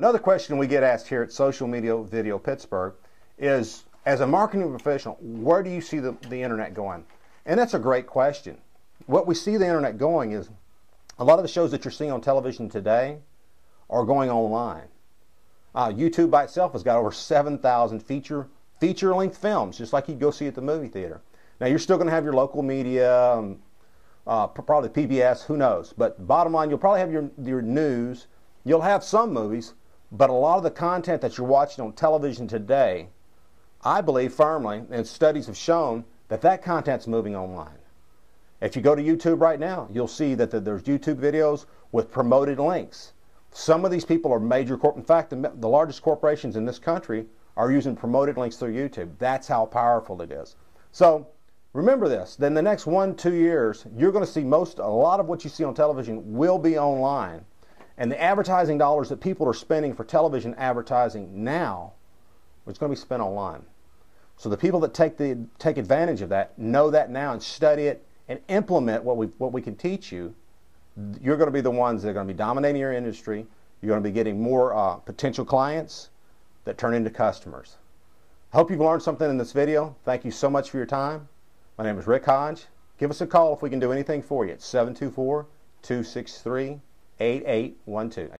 Another question we get asked here at Social Media Video Pittsburgh is, as a marketing professional, where do you see the, the internet going? And that's a great question. What we see the internet going is a lot of the shows that you're seeing on television today are going online. Uh, YouTube by itself has got over 7,000 feature feature length films, just like you'd go see at the movie theater. Now you're still going to have your local media, um, uh, probably PBS, who knows? But bottom line, you'll probably have your your news. You'll have some movies, but a lot of the content that you're watching on television today, I believe firmly, and studies have shown that that content's moving online. If you go to YouTube right now, you'll see that there's YouTube videos with promoted links. Some of these people are major corp. In fact, the, the largest corporations in this country are using promoted links through YouTube. That's how powerful it is. So remember this. Then the next one, two years, you're going to see most, a lot of what you see on television will be online. And the advertising dollars that people are spending for television advertising now is going to be spent online. So the people that take the take advantage of that know that now and study it and implement what we what we can teach you. You're going to be the ones that are going to be dominating your industry. You're going to be getting more uh, potential clients that turn into customers. I hope you've learned something in this video. Thank you so much for your time. My name is Rick Hodge. Give us a call if we can do anything for you at 724 263 8812.